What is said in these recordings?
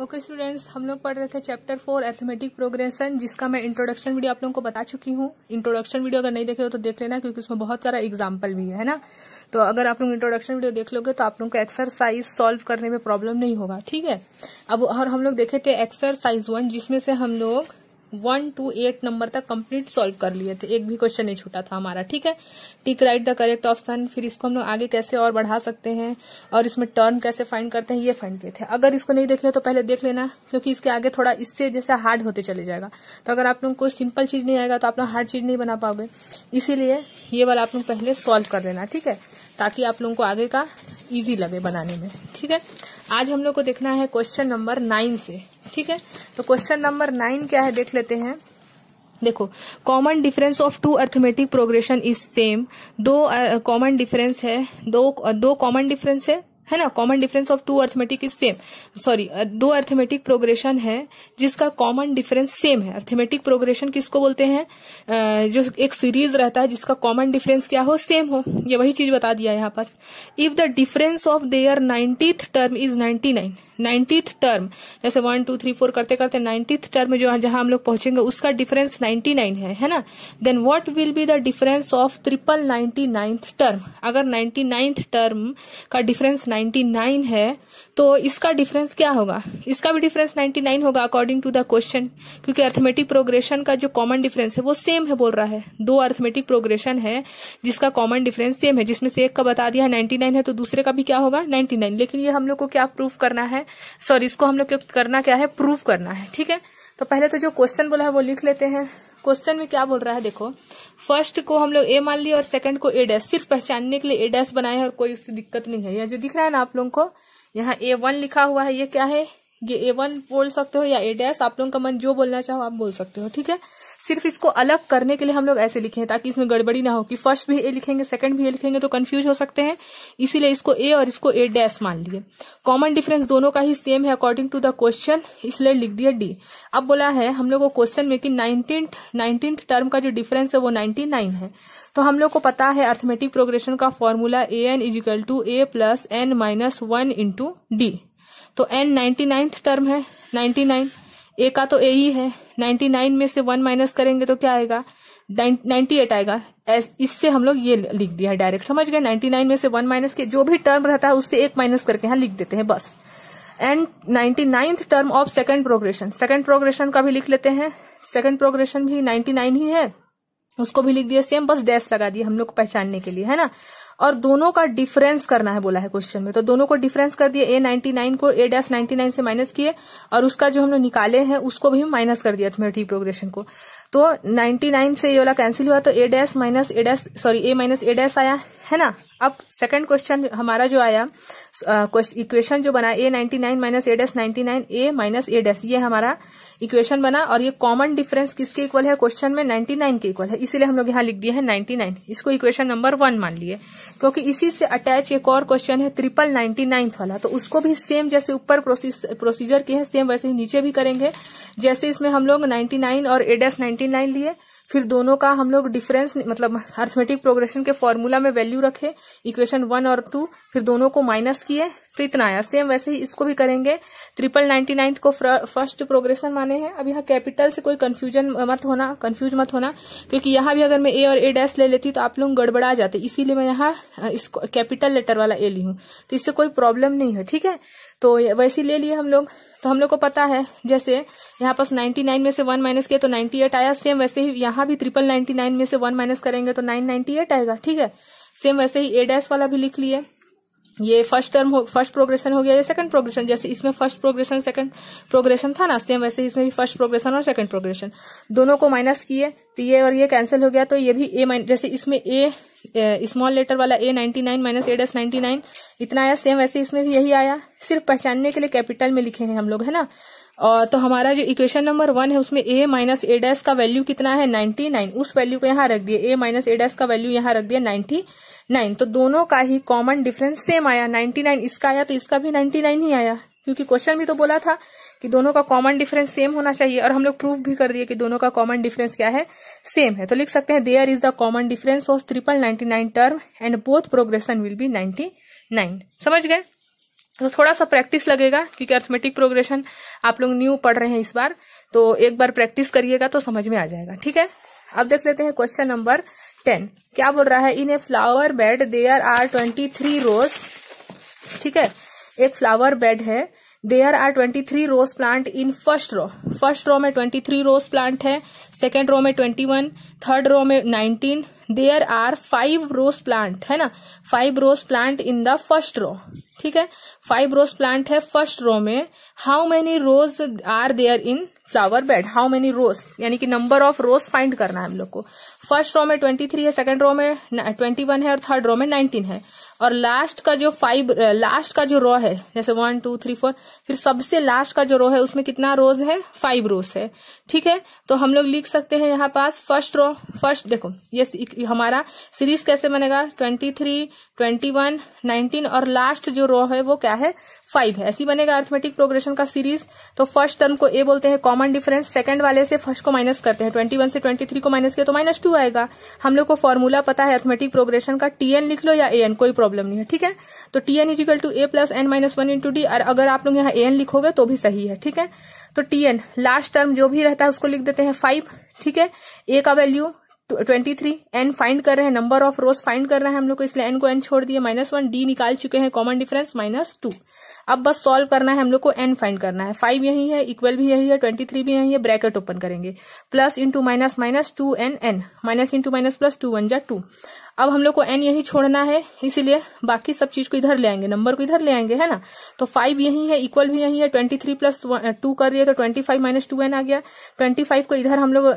Okay students हम लोग पढ़ रहे थे चैप्टर फोर एथमेटिक प्रोग्रेशन जिसका मैं इंट्रोडक्शन वीडियो आप लोगों को बता चुकी हूँ। इंट्रोडक्शन वीडियो अगर नहीं देखे हो तो देख लेना, क्योंकि उसमें बहुत सारा एग्ज़ाम्पल भी है ना? तो अगर आप लोग इंट्रोडक्शन वीडियो देख लोगे तो आप लोगों को एक्सरसाइज सॉल्व करने में प्रॉब्लम नहीं होगा, ठीक है? अब और हम लोग देखे थे एक्सरसाइज वन जिसमें से हम लोग वन, टू, एट नंबर तक कंप्लीट सॉल्व कर लिए थे। एक भी क्वेश्चन नहीं छूटा था हमारा, ठीक है? Tick right the correct option, फिर इसको हम लोग आगे कैसे और बढ़ा सकते हैं और इसमें टर्म कैसे फाइंड करते हैं, ये फाइंड किए थे। अगर इसको नहीं देख तो पहले देख लेना, क्योंकि इसके आगे थोड़ा इससे जैसे हार्ड होते चले जाएगा। तो अगर आप लोग को सिंपल चीज़ नहीं आएगा तो आप लोग हार्ड चीज़ नहीं बना पाओगे। इसीलिए ये वाला आप लोग पहले सॉल्व कर लेना, ठीक है? ताकि आप लोगों को आगे का इजी लगे बनाने में, ठीक है? आज हम लोग को देखना है क्वेश्चन नंबर नाइन से। ठीक है? तो क्वेश्चन नंबर नाइन क्या है? देख लेते हैं। देखो common difference of two arithmetic progression is same दो कॉमन डिफरेंस है। दो दो कॉमन डिफरेंस है है ना? Common difference of two arithmetic is same sorry दो अर्थमेटिक प्रोग्रेशन है, जिसका कॉमन डिफरेंस सेम है। अर्थमेटिक प्रोग्रेशन किसको बोलते हैं? जो एक सीरीज़ रहता है, जिसका कॉमन डिफरेंस क्या हो? सेम हो। ये वही चीज़ बता दिया यहाँ पास if the difference of their ninetieth term is ninety nine ninetieth term जैसे वन टू थ्री फोर करते करते नाइन्टीथ टर्म जो जहाँ हम लोग पहुँचेंगे, उसका डिफरेंस नाइन्टी नाइन है है ना? Then what will be the difference of triple ninety ninth term अगर नाइन्टी नाइन्थ टर्म का डिफरेंस नाइन्टी नाइन है तो इसका डिफरेंस क्या होगा? इसका भी डिफरेंस नाइन्टी नाइन होगा अकॉर्डिंग टू द क्वेश्चन क्योंकि अर्थमेटिक प्रोग्रेशन का जो कॉमन डिफरेंस है, वो सेम है बोल रहा है। दो अर्थमेटिक प्रोग्रेशन है, जिसका कॉमन डिफरेंस सेम है, जिसमें से एक का बता दिया नाइन्टी नाइन है तो दूसरे का भी क्या होगा? नाइन्टी नाइन लेकिन ये हम लोग को क्या प्रूफ करना है? सॉरी, इसको हम लोग करना क्या है? प्रूफ करना है, ठीक है? तो पहले तो जो क्वेश्चन बोला है, वो लिख लेते हैं। क्वेश्चन में क्या बोल रहा है, देखो। फ़र्स्ट को हम लोग ए मान लिया और सेकंड को ए डैश सिर्फ़ पहचानने के लिए ए डैश बनाए हैं और कोई उससे दिक्कत नहीं है। यह जो दिख रहा है ना आप लोगों को, यहाँ ए वन लिखा हुआ है, ये क्या है? ये ए वन बोल सकते हो या ए डैश आप लोगों का मन जो बोलना चाहो आप बोल सकते हो, ठीक है? सिर्फ़ इसको अलग करने के लिए हम लोग ऐसे लिखे हैं, ताकि इसमें गड़बड़ी ना हो कि फ़र्स्ट भी ए लिखेंगे सेकंड भी ए लिखेंगे तो कंफ्यूज हो सकते हैं। इसीलिए इसको ए और इसको ए डैश मान लिए। कॉमन डिफरेंस दोनों का ही सेम है अकॉर्डिंग टू द क्वेश्चन इसलिए लिख दिया डी अब बोला है, हम लोग को क्वेश्चन में कि नाइनटीन नाइनटीन टर्म का जो डिफरेंस है वो नाइनटी नाइन है। तो हम लोग को पता है अर्थमेटिक प्रोग्रेशन का formula a n equal to a plus n minus one into d तो एन नाइन्टी नाइन्थ टर्म है नाइन्टी नाइन ए का तो ए ही है। नाइन्टी नाइन में से वन माइनस करेंगे तो क्या आएगा? नाइन्टी एट आएगा। इससे हम लोग ये लिख दिया है डायरेक्ट समझ गए? नाइन्टी नाइन में से वन माइनस के जो भी टर्म रहता है, उससे एक माइनस करके यहाँ लिख देते हैं बस। And ninety ninth term of second progression second progression का भी लिख लेते हैं। सेकंड प्रोग्रेशन भी नाइन्टी नाइन ही है। उसको भी लिख दिया सेम बस डैश लगा दिया हम लोग पहचानने के लिए, है ना? और दोनों का डिफरेंस करना है, बोला है क्वेश्चन में। तो दोनों को डिफरेंस कर दिए ए नाइनटी नाइन को ए डैश नाइनटी नाइन से माइनस किए, और उसका जो हमने निकाले हैं, उसको भी माइनस कर दिया थ्योरेटिक प्रोग्रेशन को। तो 99 से ये वाला कैंसिल हुआ तो a dash minus a dash sorry a minus a dash आया। है ना? अब सेकंड क्वेश्चन हमारा जो आया इक्वेशन जो बना a ninety nine minus a dash ninety nine a minus a dash ये हमारा इक्वेशन बना और ये कॉमन डिफरेंस किसके इक्वल है? क्वेश्चन में 99 के इक्वल है। इसीलिए हम लोग यहाँ लिख दिए हैं 99 इसको इक्वेशन नंबर वन मान लिए। क्योंकि इसी से अटैच एक और क्वेश्चन है ट्रिपल नाइनटी वाला। तो उसको भी सेम जैसे ऊपर प्रोसीजर के हैं सेम वैसे ही नीचे भी करेंगे। जैसे इसमें हम लोग नाइनटी और ए डैश नाइनटी लिए फिर दोनों का हम लोग डिफरेंस मतलब अर्थमेटिक प्रोग्रेशन के फॉर्मूला में वैल्यू रखे इक्वेशन वन और टू फिर दोनों को माइनस किए तो इतना आया सेम वैसे ही इसको भी करेंगे। ट्रिपल नाइनटी नाइन्थ को फ़र्स्ट प्रोग्रेशन माने हैं। अब यहाँ कैपिटल से कोई कंफ्यूजन मत होना कंफ्यूज मत होना, क्योंकि यहाँ भी अगर मैं ए और ए डैश ले लेती तो आप लोग गड़बड़ा जाते। इसीलिए मैं यहाँ इसको कैपिटल लेटर वाला ए ली हूँ। तो इससे कोई प्रॉब्लम नहीं है, ठीक है? तो वैसे ले लिए हम लोग। तो हम लोग को पता है, जैसे यहाँ पास 99 में से वन माइनस किया तो 98 आया। सेम वैसे ही यहाँ भी ट्रिपल नाइनटी नाइन में से वन माइनस करेंगे तो 998 आएगा, ठीक है? सेम वैसे ही ए डैश वाला भी लिख लिए। ये फ़र्स्ट टर्म हो फ़र्स्ट प्रोग्रेशन हो गया, ये सेकंड प्रोग्रेशन जैसे इसमें फ़र्स्ट प्रोग्रेशन सेकंड प्रोग्रेशन था ना सेम वैसे इसमें भी फ़र्स्ट प्रोग्रेशन और सेकंड प्रोग्रेशन दोनों को माइनस किए तो ये और ये कैंसिल हो गया तो ये भी ए जैसे इसमें ए स्मॉल लेटर वाला a ninety nine minus a dash ninety nine इतना आया सेम वैसे इसमें भी यही आया। सिर्फ़ पहचानने के लिए कैपिटल में लिखे हैं हम लोग, है ना? और तो हमारा जो इक्वेशन नंबर वन है, उसमें ए माइनस ए डैश का वैल्यू कितना है? नाइनटी नाइन उस वैल्यू को यहाँ रख दिए ए माइनस ए डैश का वैल्यू यहाँ रख दिया नाइनटी नाइन तो दोनों का ही कॉमन डिफरेंस सेम आया। नाइन्टी नाइन इसका आया तो इसका भी नाइन्टी नाइन ही आया। क्योंकि क्वेश्चन भी तो बोला था कि दोनों का कॉमन डिफरेंस सेम होना चाहिए और हम लोग प्रूफ भी कर दिए कि दोनों का कॉमन डिफरेंस क्या है? सेम है। तो लिख सकते हैं there is the common difference of triple ninety nine term and both progression will be ninety nine समझ गए? तो थोड़ा सा प्रैक्टिस लगेगा, क्योंकि अर्थमेटिक प्रोग्रेशन आप लोग न्यू पढ़ रहे हैं इस बार तो एक बार प्रैक्टिस करिएगा तो समझ में आ जाएगा। ठीक है? अब देख लेते हैं क्वेश्चन नंबर टेन क्या बोल रहा है? In a flower bed there are twenty three rose ठीक है? एक फ्लावर बेड है. There are twenty three rose plant in first row first row में ट्वेंटी थ्री रोज प्लांट है. सेकेंड रो में ट्वेंटी वन थर्ड रो में nineteen there are five rose plant है ना? Five rose plant in the first row ठीक है? Five rose plant है first row में. How many rose are there in flower bed how many rose यानी कि number of rose find करना है हम लोग को। फ़र्स्ट रो में ट्वेंटी थ्री है सेकंड रो में ट्वेंटी वन है और थर्ड रो में नाइनटीन है। और लास्ट का जो फाइव लास्ट का जो रो है, जैसे वन टू थ्री फोर फिर सबसे लास्ट का जो रो है, उसमें कितना रोज है? फाइव रोज है। ठीक है? तो हम लोग लिख सकते हैं यहाँ पास फ़र्स्ट रो फ़र्स्ट देखो, ये हमारा सीरीज़ कैसे बनेगा? Twenty three twenty one nineteen और लास्ट जो रो है, वो क्या है? फाइव है। ऐसी बनेगा अर्थमेटिक प्रोग्रेशन का सीरीज़ तो फ़र्स्ट टर्म को ए बोलते हैं कॉमन डिफरेंस सेकंड वाले से फ़र्स्ट को माइनस करते हैं। ट्वेंटी वन से ट्वेंटी थ्री को माइनस किया तो माइनस टू आएगा। हम लोग को फॉर्मूला पता है अर्थमेटिक प्रोग्रेशन का। टीएन लिख लो या ए एन कोई प्रॉब्लम नहीं है, ठीक है? तो TN is equal to a plus n minus one into d और अगर आप लोग यहाँ ए एन लिखोगे तो भी सही है, ठीक है? तो टीएन लास्ट टर्म जो भी रहता है उसको लिख देते हैं फाइव ठीक है? ए का value twenty three n find कर रहे हैं नंबर ऑफ़ रोज फाइंड कर रहे हैं हम लोग को, इसलिए एन को एन छोड़ दिए माइनस वन डी निकाल चुके हैं कॉमन डिफरेंस माइनस टू अब बस सॉल्व करना है हम लोग को एन फाइंड करना है। फाइव यही है इक्वल भी यही है ट्वेंटी थ्री भी यही है ब्रैकेट ओपन करेंगे। Plus into minus minus two n n minus into minus plus two one जा टू अब हम लोग को एन यही छोड़ना है, इसीलिए बाकी सब चीज़ को इधर ले आएँगे नंबर को इधर ले आएँगे, है ना? तो फाइव यही है इक्वल भी यही है ट्वेंटी थ्री प्लस टू कर दिए तो twenty five minus two n आ गया। ट्वेंटी फाइव को इधर हम लोग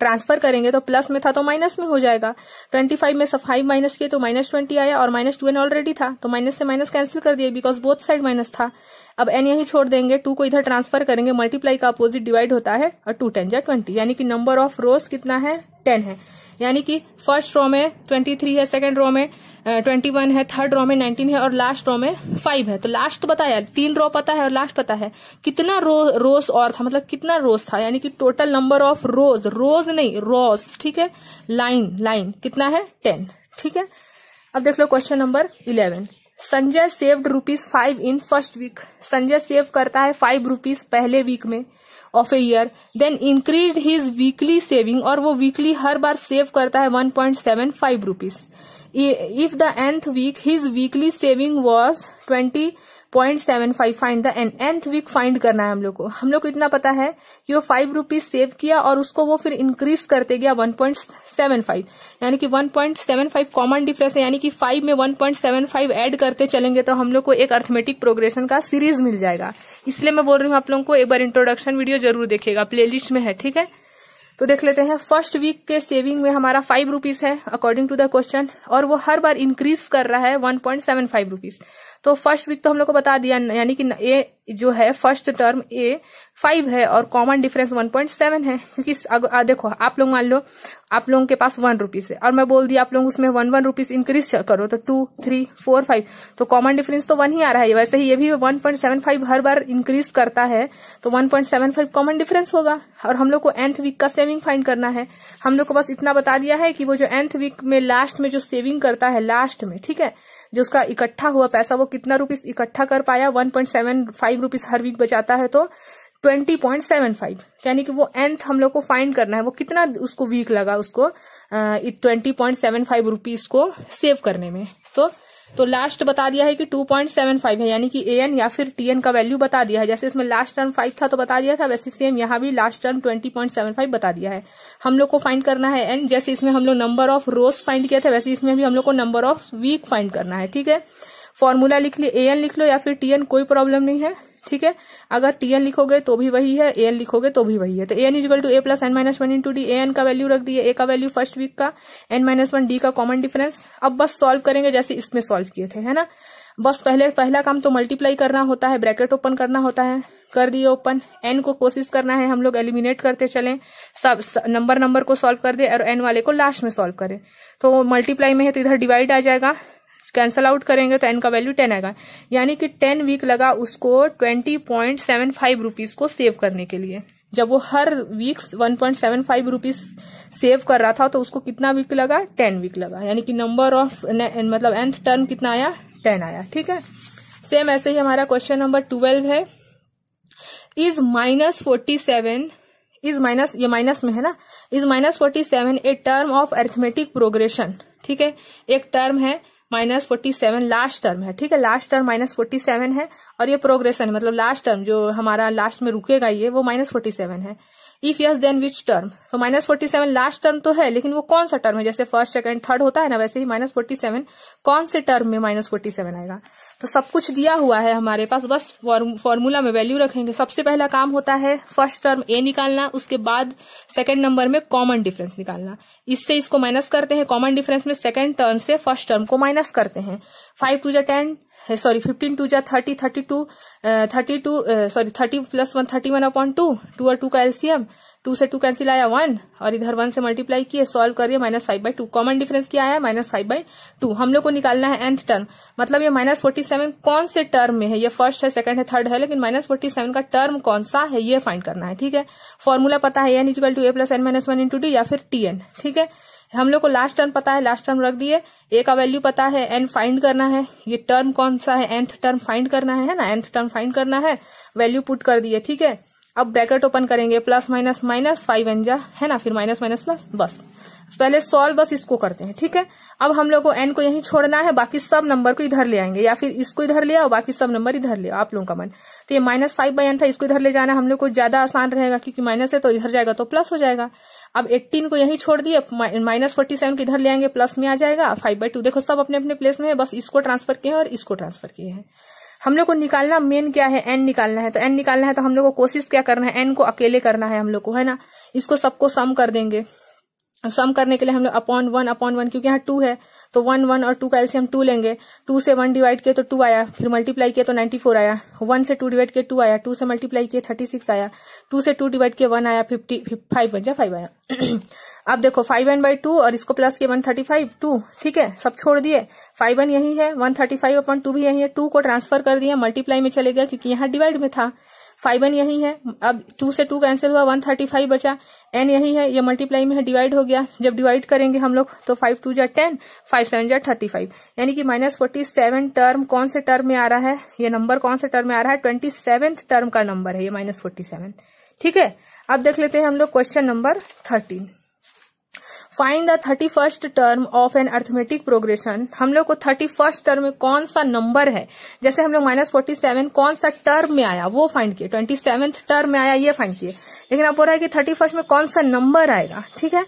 ट्रांसफ़र करेंगे तो प्लस में था तो माइनस में हो जाएगा। ट्वेंटी फाइव में फाइव माइनस किए तो माइनस ट्वेंटी आया और माइनस टू एन ऑलरेडी था तो माइनस से माइनस कैंसिल कर दिए बिकॉज़ बोथ साइड माइनस था। अब एन यही छोड़ देंगे टू को इधर ट्रांसफ़र करेंगे मल्टीप्लाई का अपोजिट डिवाइड होता है, और टू टेन या ट्वेंटी यानी कि नंबर ऑफ़ रोज कितना है? टेन है। यानी कि फ़र्स्ट रो में ट्वेंटी थ्री है सेकेंड रो में ट्वेंटी वन है थर्ड रो में नाइनटीन है और लास्ट रो में फाइव है। तो लास्ट तो बताया, तीन रो पता है और लास्ट पता है। कितना रो रोज और था मतलब कितना रोज था? यानी कि total number of rows rows नहीं रोज ठीक है? लाइन लाइन कितना है? टेन ठीक है? अब देख लो question number eleven Sanjay saved rupees five in first week Sanjay save करता है फाइव रुपीज़ पहले वीक में। Of a year then increase his weekly saving और वो वीकली हर बार सेव करता है one point seven five rupees if the nth week his weekly saving was twenty point seven five find the n nth week find करना है हम लोग को। हम लोग को इतना पता है कि वो फाइव रुपीज़ सेव किया और उसको वो फिर इंक्रीज करते गया वन पॉइंट सेवन फाइव यानी कि one point seven five common difference है। यानी कि फाइव में one point seven five add करते चलेंगे तो हम लोग को एक अर्थमेटिक प्रोग्रेशन का सीरीज़ मिल जाएगा। इसलिए मैं बोल रही हूँ आप लोगों को एक बार इंट्रोडक्शन वीडियो ज़रूर देखेगा प्लेलिस्ट में है, ठीक है? तो देख लेते हैं फ़र्स्ट वीक के सेविंग में हमारा फाइव रुपीज़ है अकॉर्डिंग टू द क्वेश्चन और वो हर बार इंक्रीज कर रहा है one point seven five rupees तो फ़र्स्ट वीक तो हम लोग को बता दिया, यानी कि ए जो है फ़र्स्ट टर्म ए फाइव है और common difference one point seven है। क्योंकि देखो, आप लोग मान लो, आप लोगों के पास वन रुपीज़ है और मैं बोल दिया आप लोग उसमें वन वन रुपीज़ इंक्रीज करो तो टू थ्री फोर फाइव तो कॉमन डिफरेंस तो वन ही आ रहा है, वैसे ही ये भी वन पॉइंट सेवन फाइव हर बार इंक्रीज करता है तो one point seven five common difference होगा। और हम लोग को एंथ वीक का सेविंग फाइंड करना है। हम लोग को बस इतना बता दिया है कि वो जो एंथ वीक में लास्ट में जो सेविंग करता है लास्ट में, ठीक है? जो उसका इकट्ठा हुआ पैसा, वो कितना रुपीज़ इकट्ठा कर पाया? One point seven five rupees हर वीक बचाता है तो ट्वेंटी पॉइंट सेवन फाइव यानी कि वो एंथ हम लोग को फाइंड करना है। वो कितना उसको वीक लगा उसको? Twenty point seven five rupees को सेव करने में। तो तो लास्ट बता दिया है कि 2.75 है, यानी कि ए एन या फिर टी एन का वैल्यू बता दिया है। जैसे इसमें लास्ट टर्म फाइव था तो बता दिया था, वैसे सेम यहाँ भी लास्ट टर्म 20.75 बता दिया है। हम लोग को फाइंड करना है एन जैसे इसमें हम लोग नंबर ऑफ़ रोज फाइंड किया था, वैसे इसमें भी हम लोग को नंबर ऑफ़ वीक फाइंड करना है, ठीक है? फॉर्मूला लिख लिया ए एन लिख लो या फिर टी एन कोई प्रॉब्लम नहीं है, ठीक है? अगर टी एन लिखोगे तो भी वही है ए एन लिखोगे तो भी वही है। तो a n equal to a plus n minus one into d a n का वैल्यू रख दिए ए का वैल्यू फ़र्स्ट वीक का एन माइनस वन डी का कॉमन डिफरेंस अब बस सॉल्व करेंगे जैसे इसमें सॉल्व किए थे, है ना? बस पहले, पहला काम तो मल्टीप्लाई करना होता है ब्रैकेट ओपन करना होता है, कर दिए ओपन एन को कोशिश करना है, हम लोग एलिमिनेट करते चलें, सब नंबर नंबर को सॉल्व कर दे और एन वाले को लास्ट में सॉल्व करें। तो मल्टीप्लाई में है तो इधर डिवाइड आ जाएगा। कैंसल आउट करेंगे तो एन का वैल्यू टेन आएगा। यानी कि टेन वीक लगा उसको twenty point seven five rupees को सेव करने के लिए। जब वो हर week one point seven five rupees save कर रहा था तो उसको कितना वीक लगा? टेन वीक लगा। यानी कि नंबर ऑफ़ मतलब एंथ टर्म कितना आया? टेन आया। ठीक है? सेम ऐसे ही हमारा क्वेश्चन नंबर ट्वेल्व है। Is minus forty seven is minus ये माइनस में है ना? Is minus forty seven a term of arithmetic progression ठीक है? एक टर्म है minus forty seven last term है, ठीक है? Last term minus forty seven है और ये प्रोग्रेशन है मतलब लास्ट टर्म जो हमारा लास्ट में रुकेगा ये, वो माइनस फोर्टी सेवन है। If yes then which term तो minus forty seven last term तो है, लेकिन वो कौन सा टर्म है? जैसे फ़र्स्ट सेकंड थर्ड होता है ना, वैसे ही माइनस फोर्टी सेवन कौन से टर्म में माइनस फोर्टी सेवन आएगा? तो सब कुछ दिया हुआ है हमारे पास, बस फॉर्मूला में वैल्यू रखेंगे। सबसे पहला काम होता है फ़र्स्ट टर्म ए निकालना, उसके बाद सेकंड नंबर में कॉमन डिफरेंस निकालना। इससे इसको माइनस करते हैं कॉमन डिफरेंस में सेकंड टर्म से फ़र्स्ट टर्म को माइनस करते हैं। फाइव टू जा टेन सॉरी फिफ्टीन टू जा thirty thirty two thirty two sorry thirty plus one thirty one upon two two और टू का एलसीएम टू से टू कैंसिल आया वन और इधर वन से मल्टीप्लाई किए सॉल्व करिए minus five by two common difference क्या आया? माइनस फाइव बाई टू हम लोग को निकालना है एंथ टर्म मतलब ये माइनस फोर्टी सेवन कौन से टर्म में है? ये फ़र्स्ट है सेकंड है थर्ड है, लेकिन माइनस फोर्टी सेवन का टर्म कौन सा है? ये फाइंड करना है, ठीक है? फॉर्मूला पता है n equal to a plus n minus one into d या फिर टी एन ठीक है? हम लोग को लास्ट टर्म पता है लास्ट टर्म रख दिए। ए का वैल्यू पता है एन फाइंड करना है। ये टर्म कौन सा है? एंथ टर्म फाइंड करना है ना? एंथ टर्म फाइंड करना है वैल्यू पुट कर दिए, ठीक है? अब ब्रैकेट ओपन करेंगे प्लस माइनस माइनस फाइव एनजा है ना? फिर माइनस माइनस प्लस बस। पहले सॉल्व बस इसको करते हैं, ठीक है? अब हम लोग को एन को यहीं छोड़ना है, बाकी सब नंबर को इधर ले आएँगे, या फिर इसको इधर ले आओ, बाकी सब नंबर इधर ले आओ, आप लोगों का मन। तो ये माइनस फाइव बाई एन था, इसको इधर ले जाना, हम लोग को ज़्यादा आसान रहेगा, क्योंकि माइनस है तो इधर जाएगा तो प्लस हो जाएगा। अब 18 को यहीं छोड़ दिए माइनस फोर्टी सेवन को इधर ले आएँगे प्लस में आ जाएगा फाइव बाई टू देखो सब अपने अपने प्लेस में है, बस इसको ट्रांसफ़र किए हैं और इसको ट्रांसफ़र किए हैं। हम लोग को निकालना मेन क्या है? एन निकालना है तो एन निकालना है तो हम लोग को कोशिश क्या करना है? एन को अकेले करना है हम लोग को, है ना? इसको सबको सम कर देंगे। सम करने के लिए हम लोग अपॉन वन अपॉन वन क्योंकि यहाँ टू है तो वन वन और टू का एलसीएम टू लेंगे। टू से वन डिवाइड किए तो टू आया, फिर मल्टीप्लाई किए तो नाइन्टी फोर आया। वन से टू डिवाइड किए टू आया टू से मल्टीप्लाई किए थर्टी सिक्स आया। टू से टू डिवाइड किए वन आया फिफ्टी फाइव वन फाइव आया। अब देखो फाइव वन बाई टू और इसको प्लस किए वन थर्टी फाइव टू ठीक है, सब छोड़ दिए। फाइव वन यही है one thirty five upon two भी यही है टू को ट्रांसफ़र कर दिया मल्टीप्लाई में चले गया, क्योंकि यहाँ डिवाइड में था। फाइव एन यही है। अब टू से टू कैंसिल हुआ वन थर्टी फाइव बचा। एन यही है, ये मल्टीप्लाई में है डिवाइड हो गया। जब डिवाइड करेंगे हम लोग तो फाइव टू जा टेन फाइव सेवन जा थर्टी फाइव यानी कि माइनस फोर्टी सेवन टर्म कौन से टर्म में आ रहा है? ये नंबर कौन से टर्म में आ रहा है? ट्वेंटी सेवेंथ टर्म का नंबर है, ये माइनस फोर्टी सेवन ठीक है? अब देख लेते हैं हम लोग question number thirteen find the thirty first term of an arithmetic progression हम लोग को थर्टी फ़र्स्ट टर्म में कौन सा नंबर है? जैसे हम लोग माइनस फोर्टी सेवन कौन सा टर्म में आया? वो फाइंड किए। ट्वेंटी सेवेंथ टर्म में आया, ये फाइंड किए। लेकिन अब बोल रहा है कि थर्टी फ़र्स्ट में कौन सा नंबर आएगा? ठीक है?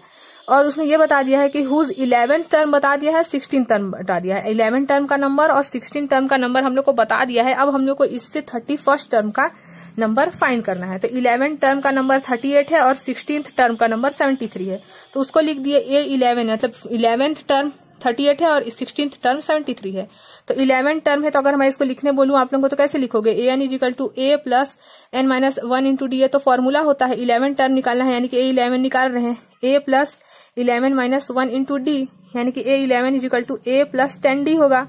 और उसमें ये बता दिया है कि हुज इलेवेंथ टर्म बता दिया है? सिक्सटीन टर्म बता दिया है। इलेवन टर्म का नंबर और सिक्सटीन टर्म का नंबर हम लोग को बता दिया है। अब हम लोग को इससे थर्टी फ़र्स्ट टर्म का नंबर फाइंड करना है। तो इलेवन टर्म का नंबर थर्टी एट है और सिक्सटीन टर्म का नंबर सेवेंटी थ्री है। तो उसको लिख दिए ए इलेवन मतलब इलेवेंथ टर्म थर्टी एट है और सिक्सटीन टर्म सेवेंटी थ्री है। तो इलेवन टर्म है तो अगर मैं इसको लिखने बोलूँ, आप लोगों को तो कैसे लिखोगे? A n equal to a plus n minus one into d a तो फॉर्मूला होता है इलेवन टर्म निकालना है, यानी कि ए इलेवन निकाल रहे हैं। A plus eleven minus one into d, यानी कि a eleven equal to a plus ten d होगा।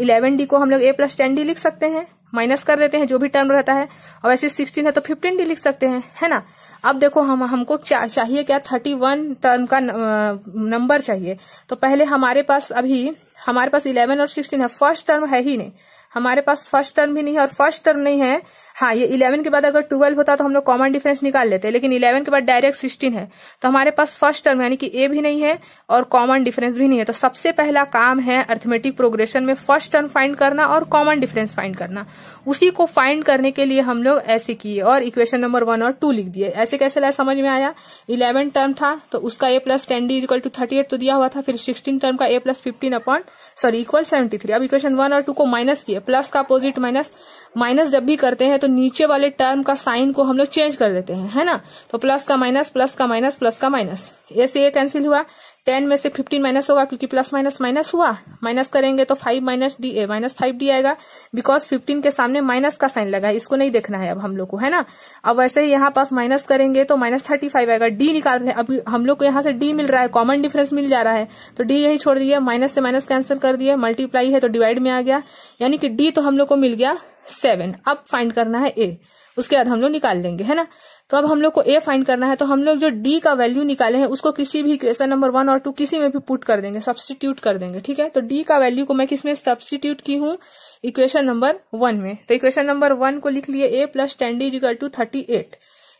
इलेवन डी को हम लोग ए प्लस टेन डी लिख सकते हैं। माइनस कर देते हैं, जो भी टर्म रहता है। और वैसे सिक्सटीन है तो फिफ्टीन भी लिख सकते हैं, है ना? अब देखो हम, हमको चाहिए क्या? थर्टी वन टर्म का नंबर चाहिए। तो पहले हमारे पास अभी, हमारे पास इलेवन और सिक्सटीन है फ़र्स्ट टर्म है ही नहीं। हमारे पास फ़र्स्ट टर्म भी नहीं है और फ़र्स्ट टर्म नहीं है हाँ ये इलेवन के बाद अगर ट्वेल्व होता तो हम लोग कॉमन डिफरेंस निकाल लेते, लेकिन इलेवन के बाद डायरेक्ट सिक्सटीन है। तो हमारे पास फ़र्स्ट टर्म यानी कि ए भी नहीं है और कॉमन डिफरेंस भी नहीं है। तो सबसे पहला काम है अर्थमेटिक प्रोग्रेशन में फ़र्स्ट टर्म फाइंड करना और कॉमन डिफरेंस फाइंड करना। उसी को फाइंड करने के लिए हम लोग ऐसे किए और इक्वेशन नंबर वन और टू लिख दिए। ऐसे कैसे लाया, समझ में आया? इलेवन टर्म था तो उसका a plus ten d equal to thirty eight तो दिया हुआ था, फिर सिक्सटीन टर्म का a plus fifteen upon sorry equal seventy three अब इक्वेशन वन और टू को माइनस किए प्लस का अपोजिट माइनस माइनस जब भी करते हैं तो नीचे वाले टर्म का साइन को हम लोग चेंज कर देते हैं, है ना? तो प्लस का माइनस प्लस का माइनस प्लस का माइनस ये से ये कैंसिल हुआ। टेन में से फिफ्टीन माइनस होगा क्योंकि प्लस माइनस माइनस हुआ। माइनस करेंगे तो five minus d a minus five d आएगा। बिकॉज़ फिफ्टीन के सामने माइनस का साइन लगा है। इसको नहीं देखना है अब हम लोग को, है ना? अब वैसे ही यहाँ पास माइनस करेंगे तो माइनस थर्टी फाइव आएगा। डी निकाल रहे हैं। अब हम लोग को यहाँ से डी मिल रहा है। कॉमन डिफरेंस मिल जा रहा है। तो डी यही छोड़ दिया। माइनस से माइनस कैंसिल कर दिया। मल्टीप्लाई है तो डिवाइड में आ गया। यानी कि डी तो हम लोग को मिल गया। सेवन। अब फाइंड करना है ए उसके बाद हम लोग निकाल लेंगे, है ना? तो अब हम लोग को ए फाइंड करना है तो हम लोग जो डी का वैल्यू निकाले हैं, उसको किसी भी इक्वेशन नंबर वन और टू किसी में भी पुट कर देंगे सब्सटीट्यूट कर देंगे, ठीक है? तो डी का वैल्यू को मैं किसमें सब्सटीट्यूट की हूँ? इक्वेशन नंबर वन में। तो इक्वेशन नंबर वन को लिख लिए a plus ten d equal to thirty eight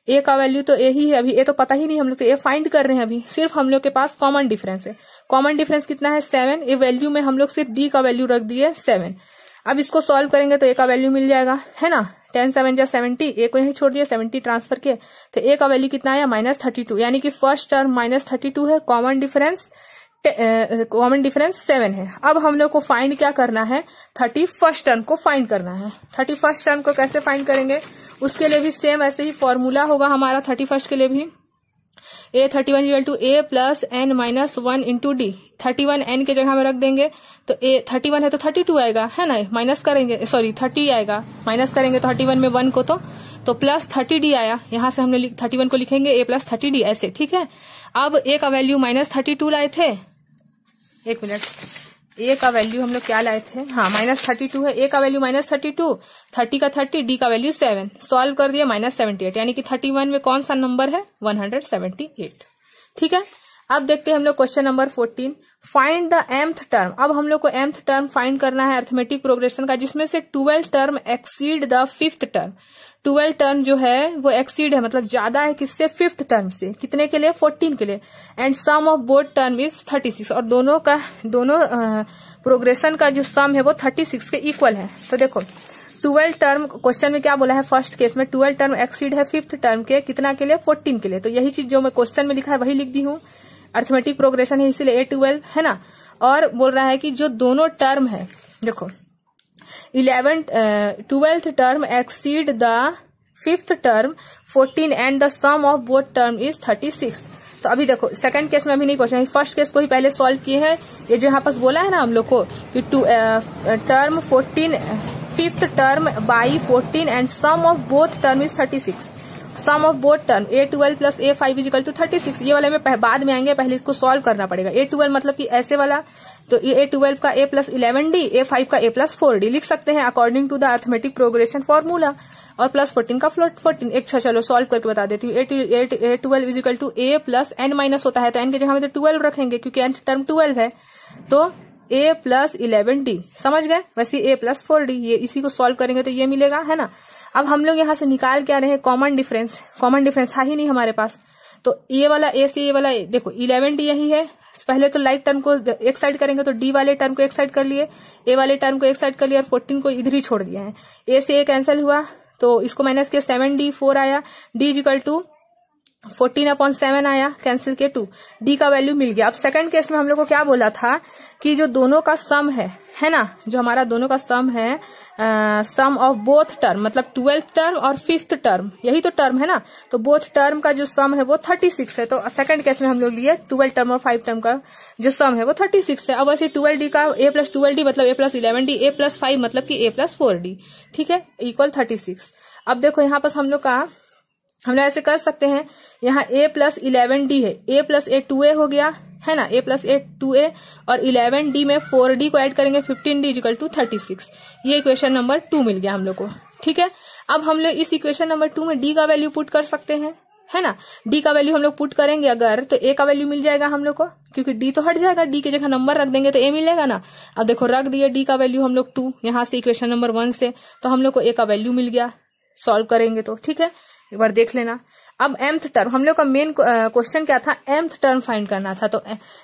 a का वैल्यू तो ए ही है अभी ए तो पता ही नहीं हम लोग तो ए फाइंड कर रहे हैं अभी। सिर्फ़ हम लोग के पास कॉमन डिफरेंस है। कॉमन डिफरेंस कितना है? सेवन ए वैल्यू में हम लोग सिर्फ़ डी का वैल्यू रख दिए सेवन अब इसको सॉल्व करेंगे तो ए का वैल्यू मिल जाएगा, है ना? टेन सेवन या सेवेंटी ए को यही छोड़ दिया सेवेंटी ट्रांसफ़र के तो ए का वैल्यू कितना आया? माइनस थर्टी टू यानी कि first term minus thirty two है common difference common difference seven है। अब हम लोग को फाइंड क्या करना है? थर्टी फ़र्स्ट टर्म को फाइंड करना है। थर्टी फ़र्स्ट टर्म को कैसे फाइंड करेंगे? उसके लिए भी सेम ऐसे ही फॉर्मूला होगा हमारा थर्टी फ़र्स्ट के लिए भी। A thirty one equal to a plus n minus one into d thirty one n के जगह में रख देंगे तो ए थर्टी वन है तो थर्टी टू आएगा, है ना? माइनस करेंगे सॉरी थर्टी आएगा। माइनस करेंगे थर्टी वन में वन को तो तो प्लस थर्टी डी आया। यहाँ से हमने थर्टी वन को लिखेंगे ए प्लस थर्टी डी ऐसे, ठीक है? अब ए का वैल्यू माइनस थर्टी टू लाए थे। एक मिनट ए का वैल्यू हम लोग क्या लाए थे? हाँ माइनस थर्टी टू है। ए का value minus thirty two thirty का थर्टी डी का वैल्यू सेवन सॉल्व कर दिया माइनस सेवेंटी एट यानी कि थर्टी वन में कौन सा नंबर है? वन हंड्रेड सेवेंटी एट ठीक है? अब देखते हैं हम लोग question number fourteen find the mth term अब हम लोग को एम्थ टर्म फाइंड करना है अर्थमेटिक प्रोग्रेशन का, जिसमें से twelfth term exceed the fifth term twelve term जो है, वो एक्सीड है मतलब ज़्यादा है किससे? फिफ्थ टर्म से। कितने के लिए? फोर्टीन के लिए. And sum of both term is thirty six और दोनों का, दोनों प्रोग्रेशन का जो सम है वो थर्टी सिक्स के इक्वल है। तो देखो ट्वेल्व टर्म क्वेश्चन में क्या बोला है फ़र्स्ट केस में? ट्वेल्व टर्म एक्सीड है फिफ्थ टर्म के, कितना के लिए? फोर्टीन के लिए। तो यही चीज़ जो मैं क्वेश्चन में लिखा है, वही लिख दी हूँ। अर्थमेटिक प्रोग्रेशन है, इसीलिए ए ट्वेल्व है ना? और बोल रहा है कि जो दोनों टर्म है, देखो eleven twelfth term exceed the fifth term fourteen and the sum of both term is thirty six तो अभी देखो सेकंड केस में अभी नहीं पहुँचा फ़र्स्ट केस को ही पहले सॉल्व किए हैं। ये जो यहाँ पास बोला है ना हम लोग को कि two term fourteen fifth term by fourteen and sum of both term is thirty six sum of both term a twelve plus a five equal to thirty six ये वाले में बाद में आएँगे, पहले इसको सॉल्व करना पड़ेगा। ए ट्वेल्व मतलब कि ऐसे वाला तो ए ट्वेल्व का a plus eleven d a five का ए प्लस फोर डी लिख सकते हैं according to the arithmetic progression formula और प्लस फोर्टीन का फोर्टीन एक अच्छा चलो सॉल्व करके बता देती हूँ। A twelve equal to a plus n minus होता है तो एन के जगह में तो ट्वेल्व रखेंगे, क्योंकि एन टर्म ट्वेल्व है। तो ए प्लस इलेवन डी समझ गए? वैसे ए प्लस फोर डी ये इसी को सॉल्व करेंगे तो ये मिलेगा, है ना? अब हम लोग यहाँ से निकाल के आ रहे हैं कॉमन डिफरेंस कॉमन डिफरेंस था ही नहीं हमारे पास. तो ये वाला ए से ये वाला देखो इलेवन डी यही है. पहले तो लाइट टर्म को एक साइड करेंगे तो डी वाले टर्म को एक साइड कर लिए. ए वाले टर्म को एक साइड कर लिए और फोर्टीन को इधर ही छोड़ दिया है. ए से ए कैंसिल हुआ तो इसको माइनस किया सेवन डी फोर आया. D equal to fourteen upon seven आया कैंसिल के टू डी का वैल्यू मिल गया। अब सेकंड केस में हम लोग को क्या बोला था कि जो दोनों का सम है है ना? जो हमारा दोनों का सम है आ, सम ऑफ़ बोथ टर्म मतलब ट्वेल्थ टर्म और फिफ्थ टर्म यही तो टर्म है ना? तो बोथ टर्म का जो सम है वो थर्टी सिक्स है। तो सेकंड केस में हम लोग लिए ट्वेल्व टर्म और फाइव टर्म का जो सम है वो थर्टी सिक्स है। अब वैसे ट्वेल्व डी का ए प्लस ट्वेल्व डी मतलब a plus eleven d a plus five मतलब की ए प्लस फोर डी ठीक है? इक्वल थर्टी सिक्स अब देखो यहाँ पर हम लोग का हम लोग ऐसे कर सकते हैं, यहाँ ए प्लस इलेवन डी है। A plus a two a हो गया, है ना? A plus a two a और इलेवन डी में फोर डी को ऐड करेंगे fifteen d equal to thirty six ये इक्वेशन नंबर टू मिल गया हम लोग को। ठीक है? अब हम लोग इस इक्वेशन नंबर टू में डी का वैल्यू पुट कर सकते हैं, है ना? डी का वैल्यू हम लोग पुट करेंगे अगर तो ए का वैल्यू मिल जाएगा हम लोग को, क्योंकि डी तो हट जाएगा डी की जगह नंबर रख देंगे तो ए मिलेगा ना? अब देखो, रख दिया डी का वैल्यू हम लोग टू यहाँ से इक्वेशन नंबर वन से तो हम लोग को ए का वैल्यू मिल गया सॉल्व करेंगे तो। ठीक है? एक बार देख लेना। अब एम्थ टर्म हम लोग का मेन क्वेश्चन क्या था? एम्थ टर्म फाइंड करना था। तो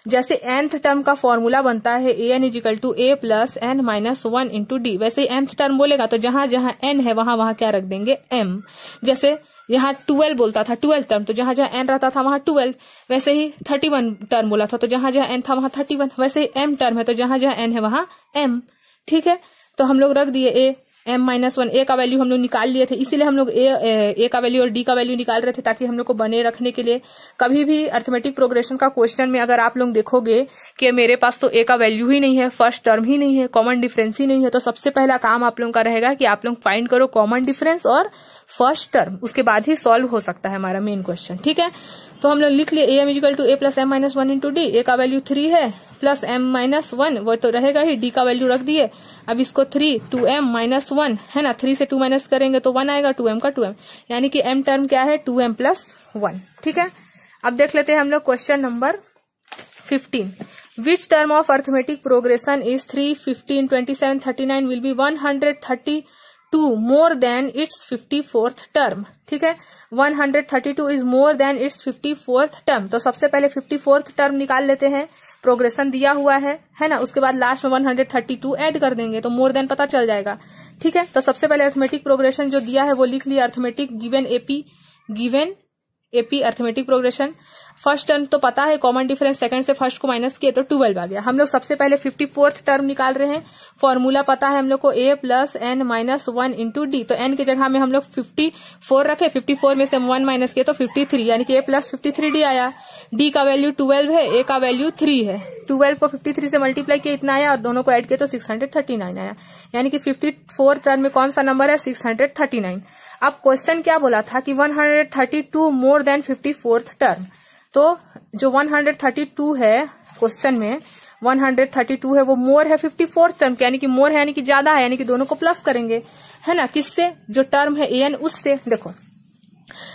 जैसे एंथ टर्म का फॉर्मूला बनता है a n equal to a plus n minus one into d वैसे ही एम्थ टर्म बोलेगा तो जहाँ जहाँ एन है, वहाँ वहाँ क्या रख देंगे? एम जैसे यहाँ ट्वेल्व बोलता था ट्वेल्व टर्म तो जहाँ जहाँ एन रहता था, वहाँ ट्वेल्व वैसे ही थर्टी वन टर्म बोला था तो जहाँ जहाँ एन था, वहाँ थर्टी वन वैसे ही एम टर्म है तो जहाँ जहाँ एन है, वहाँ एम ठीक है? तो हम लोग रख दिए a m minus one a का वैल्यू हम लोग निकाल लिए थे इसीलिए हम लोग ए, ए का वैल्यू और डी का वैल्यू निकाल रहे थे ताकि हम लोग को बने रखने के लिए। कभी भी अर्थमेटिक प्रोग्रेशन का क्वेश्चन में अगर आप लोग देखोगे कि मेरे पास तो ए का वैल्यू ही नहीं है फ़र्स्ट टर्म ही नहीं है कॉमन डिफरेंस ही नहीं है तो सबसे पहला काम आप लोगों का रहेगा कि आप लोग फाइंड करो कॉमन डिफरेंस और फ़र्स्ट टर्म, उसके बाद ही सॉल्व हो सकता है हमारा मेन क्वेश्चन ठीक है? तो हम लोग लिख लिए a m equal to a plus m minus one into d a का वैल्यू थ्री है प्लस एम माइनस वन वो तो रहेगा ही डी का वैल्यू रख दिए। अब इसको three two m minus one है ना? थ्री से टू माइनस करेंगे तो वन आएगा टू एम का टू एम यानी कि एम टर्म क्या है? टू एम प्लस वन ठीक है? अब देख लेते हैं हम लोग question number fifteen which term of arithmetic progression is three fifteen twenty seven thirty nine will be one hundred thirty two more than its fifty fourth term, ठीक है? One hundred thirty two is more than its fifty fourth term. तो सबसे पहले fifty fourth term निकाल लेते हैं। Progression दिया हुआ है है ना? उसके बाद लास्ट में one hundred thirty two add कर देंगे तो मोर देन पता चल जाएगा, ठीक है? तो सबसे पहले अर्थमेटिक प्रोग्रेशन जो दिया है, वो लिख लिया arithmetic given AP given AP arithmetic progression. First term तो पता है कॉमन डिफरेंस सेकंड से फ़र्स्ट को माइनस किए तो ट्वेल्व आ गया। हम लोग सबसे पहले फिफ्टी फोर्थ टर्म निकाल रहे हैं। फॉर्मूला पता है हम लोग को a plus n minus one into d तो एन की जगह में हम लोग फिफ्टी फोर रखे फिफ्टी फोर में से वन माइनस किए तो फिफ्टी थ्री यानी कि a plus fifty three d आया। डी का वैल्यू ट्वेल्व है ए का वैल्यू थ्री है। ट्वेल्व को फिफ्टी थ्री से मल्टीप्लाई किया, इतना आया, और दोनों को एड किया तो सिक्स हंड्रेड थर्टी नाइन आया। यानी कि फिफ्टी फोर टर्म में कौन सा नंबर है? सिक्स हंड्रेड थर्टी नाइन अब क्वेश्चन क्या बोला था कि 132 more than fifty fourth term तो जो 132 है क्वेश्चन में 132 है, वो मोर है फिफ्टी फोर्थ टर्म यानी कि मोर है, यानी कि ज़्यादा है, यानी कि दोनों को प्लस करेंगे। है ना? किससे? जो टर्म है ए एन उससे। देखो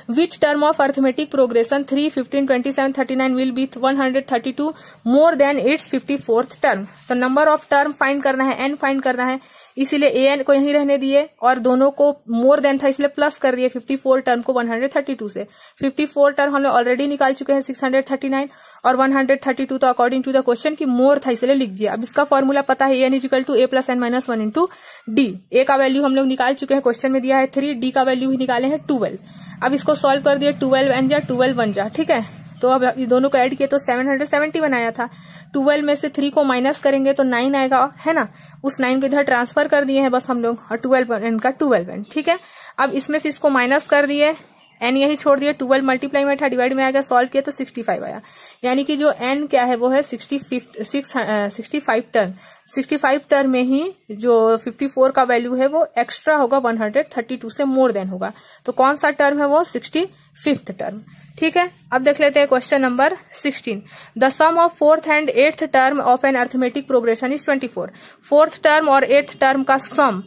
which term of arithmetic progression three fifteen twenty seven thirty nine will be one hundred thirty two more than its fifty fourth term तो नंबर ऑफ़ टर्म फाइंड करना है एन फाइंड करना है। इसीलिए a n को यहीं रहने दिए और दोनों को मोर देन था, इसलिए प्लस कर दिए 54 टर्म को 132 से। 54 टर्म हम लोग ऑलरेडी निकाल चुके हैं 639 और 132 तो अकॉर्डिंग टू द क्वेश्चन की मोर था, इसलिए लिख दिया। अब इसका फॉर्मूला पता है a n equal to a plus n minus one into d a का वैल्यू हम लोग निकाल चुके हैं क्वेश्चन में दिया है थ्री डी का वैल्यू भी निकाले हैं ट्वेल्व अब इसको सॉल्व कर दिए ट्वेल्व एन जा ट्वेल्व वन जा, ठीक है? तो अब ये दोनों को ऐड किए तो 770 बनाया था। ट्वेल्व में से थ्री को माइनस करेंगे तो नाइन आएगा, है ना? उस नाइन को इधर ट्रांसफ़र कर दिए हैं बस हम लोग, और ट्वेल्व एन का ट्वेल्व एन ठीक है? अब इसमें से इसको माइनस कर दिए एन यही छोड़ दिए ट्वेल्व मल्टीप्लाई में था डिवाइड में आएगा सॉल्व किया तो सिक्सटी फाइव आया। यानी कि जो एन क्या है, वो है sixty fifth six sixty five term sixty five term में ही जो फिफ्टी फोर का वैल्यू है, वो एक्स्ट्रा होगा वन हंड्रेड थर्टी टू से मोर देन होगा। तो कौन सा टर्म है वो? सिक्सटी फिफ्थ टर्म ठीक है? अब देख लेते हैं question number sixteen the sum of fourth and eighth term of an arithmetic progression is twenty four fourth term और एट्थ टर्म का सम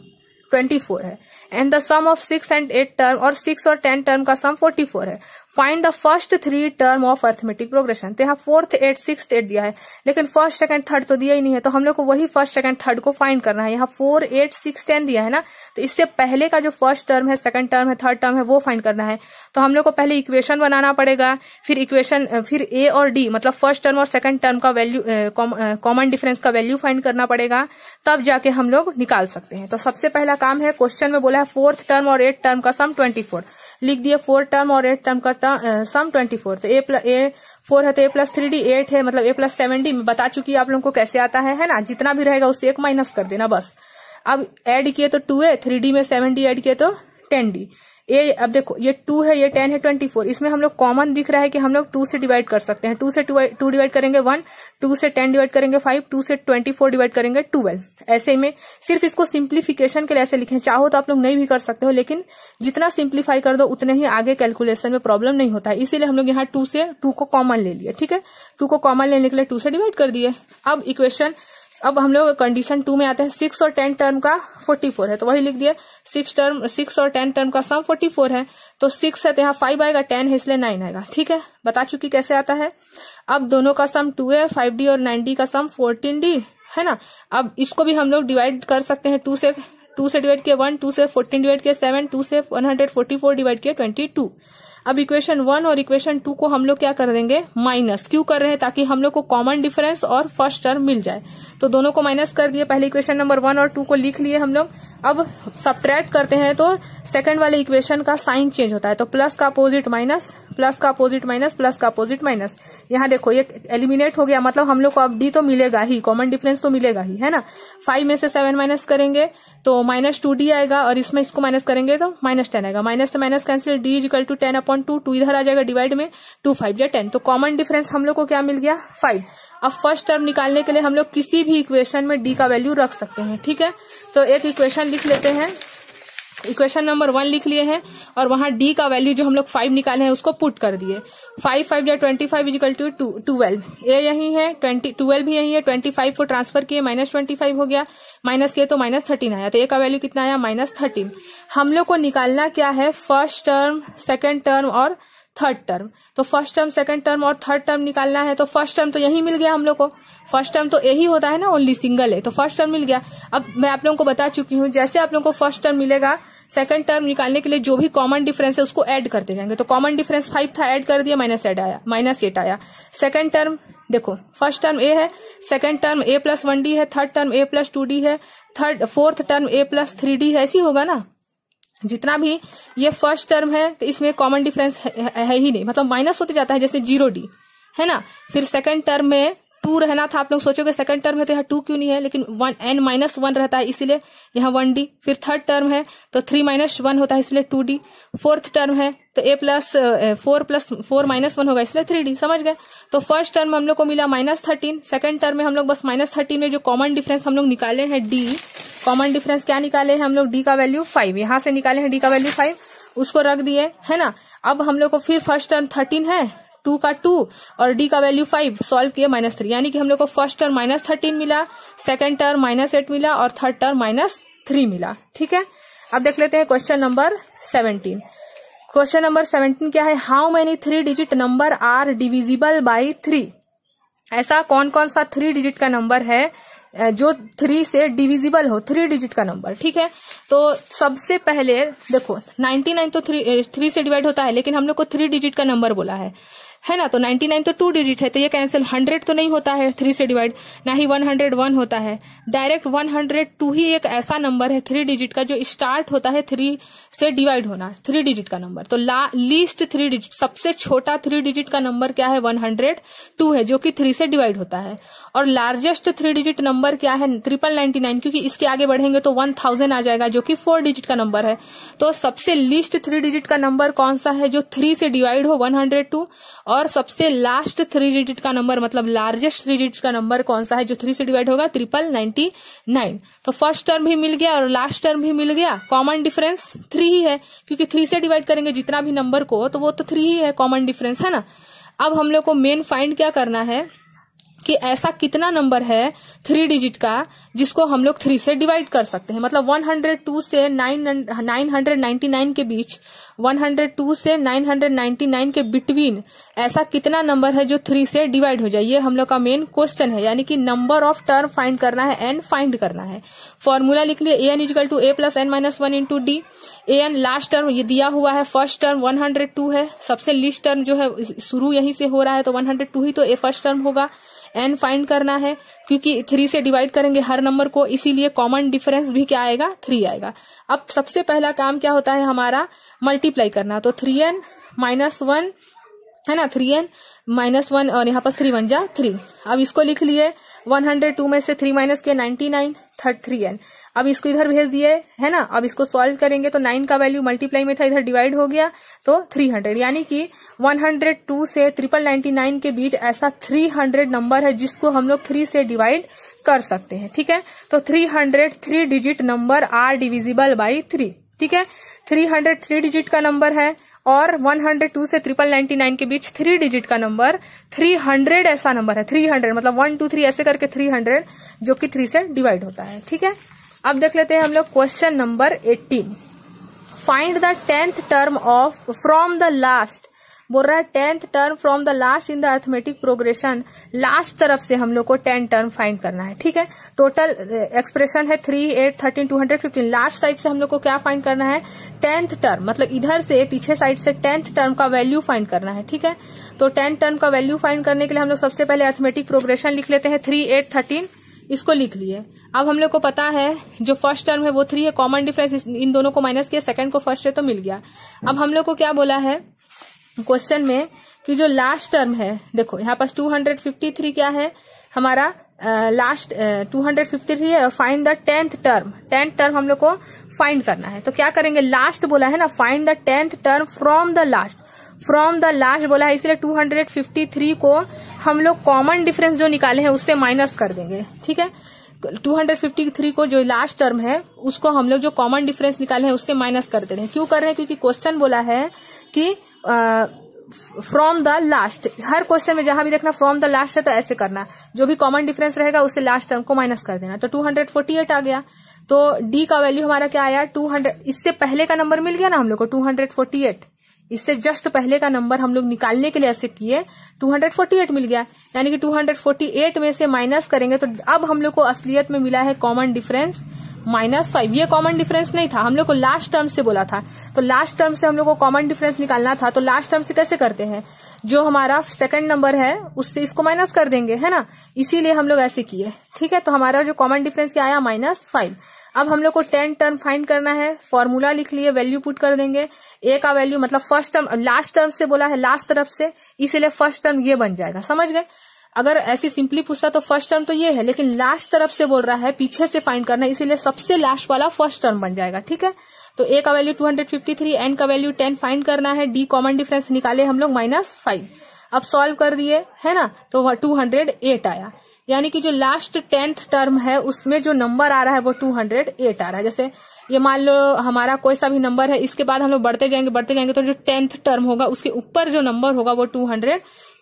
ट्वेंटी फोर है. And the sum of six and eight term और six और ten term का sum forty four है. Find the first three term of arithmetic progression तो यहाँ fourth eight six eight दिया है. लेकिन फ़र्स्ट सेकंड थर्ड तो दिया ही नहीं है तो हम लोग को वही फ़र्स्ट सेकंड थर्ड को फाइंड करना है. यहाँ फोर एट सिक्स टेन दिया है ना? तो इससे पहले का जो फ़र्स्ट टर्म है सेकंड टर्म है थर्ड टर्म है, वो फाइंड करना है। तो हम लोग को पहले इक्वेशन बनाना पड़ेगा, फिर इक्वेशन फिर ए और डी मतलब फ़र्स्ट टर्म और सेकंड टर्म का वैल्यू कॉमन डिफरेंस का वैल्यू फाइंड करना पड़ेगा, तब जाके हम लोग निकाल सकते हैं। तो सबसे पहला काम है क्वेश्चन में बोला है फोर्थ टर्म और एट टर्म का सम ट्वेंटी फोर लिख दिए फोर टर्म और एट टर्म का सम ट्वेंटी फोर तो ए प्लस ए फोर है तो a plus three d eight है मतलब ए प्लस सेवन डी बता चुकी है आप लोगों को कैसे आता है है ना? जितना भी रहेगा उससे एक माइनस कर देना, बस। अब ऐड किए तो टू है थ्री डी में सेवन डी एड किए तो टेन डी ए अब देखो, ये टू है, ये टेन है ट्वेंटी फोर इसमें हम लोग कॉमन दिख रहा है कि हम लोग टू से डिवाइड कर सकते हैं. टू से टू डिवाइड करेंगे वन टू से टेन डिवाइड करेंगे फाइव टू से ट्वेंटी फोर डिवाइड करेंगे ट्वेल्व ऐसे में सिर्फ़ इसको सिंप्लीफिकेशन के लिए ऐसे लिखे. चाहो तो आप लोग नहीं भी कर सकते हो, लेकिन जितना सिंप्लीफाई कर दो, उतने ही आगे कैलकुलेशन में प्रॉब्लम नहीं होता है. इसीलिए हम लोग यहाँ टू से टू को कॉमन ले लिए, ठीक है? टू को कॉमन लेने के लिए टू से डिवाइड कर दिए. अब इक्वेशन अब हम लोग कंडीशन टू में आते हैं। सिक्स और टेन टर्म का फोर्टी फोर है। तो वही लिख दिया। सिक्स टर्म सिक्स और टेन टर्म का सम फोर्टी फोर है। तो सिक्स है तो यहाँ फाइव आएगा टेन है, इसलिए नाइन आएगा। ठीक है? बता चुकी कैसे आता है? अब दोनों का सम टू है फाइव डी और नाइन डी का सम फोर्टीन डी है ना? अब इसको भी हम लोग डिवाइड कर सकते हैं। टू से टू से डिवाइड किया वन टू से फोर्टीन डिवाइड किया सेवन टू से one hundred forty four divide किया ट्वेंटी टू अब इक्वेशन वन और इक्वेशन टू को हम लोग क्या कर देंगे? माइनस क्यों कर रहे हैं? ताकि हम लोग को कॉमन डिफरेंस और फ़र्स्ट टर्म मिल जाए। तो दोनों को माइनस कर दिए। पहले इक्वेशन नंबर वन और टू को लिख लिए हम लोग। अब सब्ट्रैक्ट करते हैं तो सेकंड वाले इक्वेशन का साइन चेंज होता है। तो प्लस का अपोजिट माइनस प्लस का अपोजिट माइनस प्लस का अपोजिट माइनस यहाँ देखो, ये एलिमिनेट हो गया। मतलब हम लोग को अब डी तो मिलेगा ही। कॉमन डिफरेंस तो मिलेगा ही, है ना? फाइव में से सेवन माइनस करेंगे तो माइनस टू डी आएगा और इसमें इसको माइनस करेंगे तो माइनस टेन आएगा। माइनस से minus cancel d is equal to ten upon two two इधर आ जाएगा डिवाइड में टू फाइव या टेन तो कॉमन डिफरेंस हम लोग को क्या मिल गया? फाइव अब फ़र्स्ट टर्म निकालने के लिए हम लोग किसी भी इक्वेशन में डी का वैल्यू रख सकते हैं, ठीक है? तो एक इक्वेशन लिख लेते हैं। इक्वेशन नंबर वन लिख लिए हैं और वहाँ डी का वैल्यू जो हम लोग फाइव निकाले हैं, उसको पुट कर दिए। फाइव फाइव या twenty five equal to two twelve a यही है ट्वेंटी ट्वेल्व भी यही है ट्वेंटी फाइव को ट्रांसफ़र किए माइनस ट्वेंटी फाइव हो गया। माइनस किए तो माइनस थर्टीन आया। तो ए का वैल्यू कितना आया? माइनस थर्टीन हम लोग को निकालना क्या है? फ़र्स्ट टर्म सेकेंड टर्म और थर्ड टर्म तो फ़र्स्ट टर्म सेकंड टर्म और थर्ड टर्म निकालना है तो फ़र्स्ट टर्म तो यही मिल गया हम लोग को। फ़र्स्ट टर्म तो यही होता है ना ओनली सिंगल है। तो फ़र्स्ट टर्म मिल गया। अब मैं आप लोगों को बता चुकी हूँ, जैसे आप लोगों को फ़र्स्ट टर्म मिलेगा सेकंड टर्म निकालने के लिए जो भी कॉमन डिफरेंस है, उसको ऐड करते जाएँगे। तो कॉमन डिफरेंस फाइव था ऐड कर दिया माइनस एड आया माइनस एट आया। सेकंड टर्म देखो फ़र्स्ट टर्म ए है second term a plus one d है third term a plus two d है third fourth term a plus three d है, ऐसी होगा ना। जितना भी ये फ़र्स्ट टर्म है तो इसमें कॉमन डिफरेंस है, है, है नहीं। मतलब माइनस होते जाता है जैसे ज़ीरो डी है ना? फिर सेकंड टर्म में टू रहना था, आप लोग सोचोगे सेकंड टर्म है तो यहाँ टू क्यों नहीं है, लेकिन वन एन माइनस वन रहता है, इसीलिए यहाँ वन डी फिर थर्ड टर्म है तो थ्री माइनस वन होता है, इसलिए टू डी फोर्थ टर्म है तो a plus four plus four minus one होगा, इसलिए थ्री डी समझ गए? तो फ़र्स्ट टर्म हम लोग को मिला माइनस थर्टीन सेकंड टर्म में हम लोग बस माइनस थर्टीन में जो कॉमन डिफरेंस हम लोग निकाले हैं डी कॉमन डिफरेंस क्या निकाले हैं हम लोग? डी का वैल्यू फाइव यहाँ से निकाले हैं डी का वैल्यू फाइव उसको रख दिए, है ना? अब हम लोग को फिर फ़र्स्ट टर्म थर्टीन है टू का टू और डी का वैल्यू फाइव सॉल्व किए माइनस थ्री। यानी कि हम लोग को फ़र्स्ट टर्म माइनस थर्टीन मिला, सेकंड टर्म माइनस एट मिला और थर्ड टर्म माइनस थ्री मिला। ठीक है? अब देख लेते हैं question number seventeen. Question number seventeen क्या है? How many three digit number are divisible by three ऐसा कौन कौन सा थ्री डिजिट का नंबर है जो थ्री से डिविजिबल हो? थ्री डिजिट का नंबर ठीक है? तो सबसे पहले देखो 99 तो थ्री थ्री से डिवाइड होता है, लेकिन हम लोग को थ्री डिजिट का नंबर बोला है। है ना? तो 99 तो टू डिजिट है तो ये कैंसिल 100 तो नहीं होता है थ्री से डिवाइड ना ही 101 होता है। डायरेक्ट 102 ही एक ऐसा नंबर है थ्री डिजिट का, जो स्टार्ट होता है थ्री से डिवाइड होना थ्री डिजिट का नंबर तो ला लीस्ट थ्री डिजिट सबसे छोटा थ्री डिजिट का नंबर क्या है? 102 है, जो कि थ्री से डिवाइड होता है। और लार्जेस्ट थ्री डिजिट नंबर क्या है? ट्रिपल नाइनटी नाइन क्योंकि इसके आगे बढ़ेंगे तो वन थाउज़ेंड आ जाएगा, जो कि फोर डिजिट का नंबर है। तो सबसे लीस्ट थ्री डिजिट का नंबर कौन सा है? जो थ्री से डिवाइड हो वन हंड्रेड टू और सबसे लास्ट थ्री डिजिट का नंबर मतलब लार्जेस्ट थ्री डिजिट का नंबर कौन सा है? जो थ्री से डिवाइड होगा ट्रिपल नाइनटी नाइन तो फ़र्स्ट टर्म भी मिल गया और लास्ट टर्म भी मिल गया. कॉमन डिफरेंस थ्री ही है क्योंकि थ्री से डिवाइड करेंगे जितना भी नंबर को तो वो तो थ्री ही है कॉमन डिफरेंस है ना? अब हम लोग को मेन फाइंड क्या करना है कि ऐसा कितना नंबर है थ्री डिजिट का जिसको हम लोग थ्री से डिवाइड कर सकते हैं। मतलब 102 से 999 के बीच 102 से 999 के बिटवीन ऐसा कितना नंबर है जो थ्री से डिवाइड हो जाए? ये हम लोग का मेन क्वेश्चन है। यानी कि नंबर ऑफ़ टर्म फाइंड करना है एन फाइंड करना है। फॉर्मूला लिख लिया a n equal to a plus n minus one into d a n last term ये दिया हुआ है फ़र्स्ट टर्म 102 है। सबसे लिस्ट टर्म जो है, शुरू यहीं से हो रहा है तो 102 ही तो ए फ़र्स्ट टर्म होगा। एन फाइंड करना है, क्योंकि थ्री से डिवाइड करेंगे, हर नंबर को इसीलिए कॉमन डिफरेंस भी क्या आएगा? थ्री आएगा। अब सबसे पहला काम क्या होता है हमारा? मल्टीप्लाई करना। तो थ्री एन माइनस वन है ना? थ्री एन माइनस वन और यहाँ पर थ्री वन जा थ्री अब इसको लिख लिए। वन हंड्रेड टू में से थ्री माइनस किया ninety nine third three n अब इसको इधर भेज दिए, है ना? अब इसको सॉल्व करेंगे तो नाइन का वैल्यू मल्टीप्लाई में था, इधर डिवाइड हो गया तो थ्री हंड्रेड यानी कि वन हंड्रेड टू से ट्रिपल नाइनटी नाइन के बीच ऐसा थ्री हंड्रेड नंबर है जिसको हम लोग थ्री से डिवाइड कर सकते हैं, ठीक है? तो three hundred three digit number are divisible by three ठीक है? थ्री हंड्रेड थ्री डिजिट का नंबर है और 102 से ट्रिपल नाइनटी नाइन के बीच थ्री डिजिट का नंबर 300 ऐसा नंबर है 300 मतलब वन टू थ्री ऐसे करके 300 जो कि थ्री से डिवाइड होता है, ठीक है? अब देख लेते हैं हम लोग question number 18 find the tenth term of from the last बोल रहा है tenth term from the last in the arithmetic progression last तरफ़ से हम लोग को टेन टर्म फाइंड करना है, ठीक है? टोटल एक्सप्रेशन है three eight thirteen two hundred fifteen last side से हम लोग को क्या फाइंड करना है? टेंथ टर्म मतलब इधर से, पीछे साइड से टेंथ टर्म का वैल्यू फाइंड करना है, ठीक है? तो टेंथ टर्म का वैल्यू फाइंड करने के लिए हम लोग सबसे पहले अर्थमेटिक प्रोग्रेशन लिख लेते हैं थ्री एट थर्टीन इसको लिख लिए। अब हम लोग को पता है, जो फ़र्स्ट टर्म है वो थ्री है कॉमन डिफरेंस इन दोनों को माइनस किया सेकंड को फ़र्स्ट है तो मिल गया। अब हम लोग को क्या बोला है? क्वेश्चन में कि जो लास्ट टर्म है, देखो, यहाँ पास 253 क्या है? हमारा last two hundred fifty three है और find the tenth term tenth term हम लोग को फाइंड करना है। तो क्या करेंगे? लास्ट बोला है ना find the tenth term from the last from the last बोला है, इसलिए 253 को हम लोग कॉमन डिफरेंस जो निकाले हैं, उससे माइनस कर देंगे। ठीक है? 253 को जो लास्ट टर्म है, उसको हम लोग जो कॉमन डिफरेंस निकाले हैं, उससे माइनस कर दे रहे हैं। क्यों कर रहे हैं? क्योंकि क्वेश्चन बोला है कि फ्रॉम द लास्ट हर क्वेश्चन में जहाँ भी देखना फ्रॉम द लास्ट है तो ऐसे करना। जो भी कॉमन डिफरेंस रहेगा उससे लास्ट टर्म को माइनस कर देना। तो 248 आ गया। तो डी का वैल्यू हमारा क्या आया? 200 इससे पहले का नंबर मिल गया ना हम लोग को? 248 इससे जस्ट पहले का नंबर हम लोग निकालने के लिए ऐसे किए 248 मिल गया। यानी कि 248 में से माइनस करेंगे तो अब हम लोग को असलियत में मिला है कॉमन डिफरेंस माइनस फाइव ये कॉमन डिफरेंस नहीं था, हम लोग को लास्ट टर्म से बोला था। तो लास्ट टर्म से हम लोग को कॉमन डिफरेंस निकालना था तो लास्ट टर्म से कैसे करते हैं? जो हमारा सेकंड नंबर है, उससे इसको माइनस कर देंगे, है ना? इसीलिए हम लोग ऐसे किए, ठीक है? तो हमारा जो कॉमन डिफरेंस क्या आया? माइनस फाइव अब हम लोग को टेन टर्म फाइंड करना है। फॉर्मूला लिख लिए वैल्यू पुट कर देंगे। ए का वैल्यू मतलब फ़र्स्ट टर्म लास्ट टर्म से बोला है लास्ट तरफ़ से। इसीलिए फ़र्स्ट टर्म ये बन जाएगा। समझ गए? अगर ऐसी सिंपली पूछता तो फ़र्स्ट टर्म तो ये है, लेकिन लास्ट तरफ़ से बोल रहा है, पीछे से फाइंड करना है इसीलिए सबसे लास्ट वाला फ़र्स्ट टर्म बन जाएगा, ठीक है? तो ए का वैल्यू 253 एन का वैल्यू 10 फाइंड करना है। डी कॉमन डिफरेंस निकाले हम लोग माइनस फाइव अब सॉल्व कर दिए, है ना? तो 208 आया। यानी कि जो लास्ट टेंथ टर्म है, उसमें जो नंबर आ रहा है, वो 208 आ रहा है। जैसे ये मान लो, हमारा कोई सा भी नंबर है, इसके बाद हम लोग बढ़ते जाएँगे बढ़ते जाएँगे तो जो टेंथ टर्म होगा, उसके ऊपर जो नंबर होगा, वो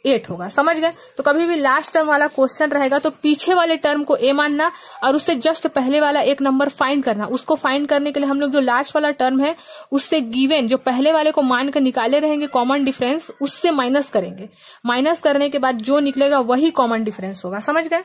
208 होगा। समझ गए? तो कभी भी लास्ट टर्म वाला क्वेश्चन रहेगा तो पीछे वाले टर्म को ए मानना और उससे जस्ट पहले वाला एक नंबर फाइंड करना। उसको फाइंड करने के लिए हम लोग जो लास्ट वाला टर्म है, उससे गिवेन जो पहले वाले को मानकर निकाले रहेंगे कॉमन डिफरेंस उससे माइनस करेंगे। माइनस करने के बाद जो निकलेगा, वही कॉमन डिफरेंस होगा। समझ गए?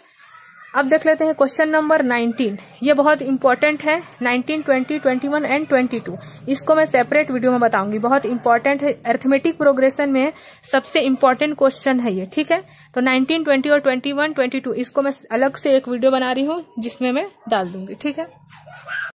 अब देख लेते हैं क्वेश्चन नंबर 19 ये बहुत इंपॉर्टेंट है 19, 20, 21 एंड 22 इसको मैं सेपरेट वीडियो में बताऊँगी। बहुत इंपॉर्टेंट है अर्थमेटिक प्रोग्रेशन में सबसे इंपॉर्टेंट क्वेश्चन है ये ठीक है? तो 19, 20 और 21, 22 इसको मैं अलग से एक वीडियो बना रही हूँ जिसमें मैं डाल दूँगी ठीक है?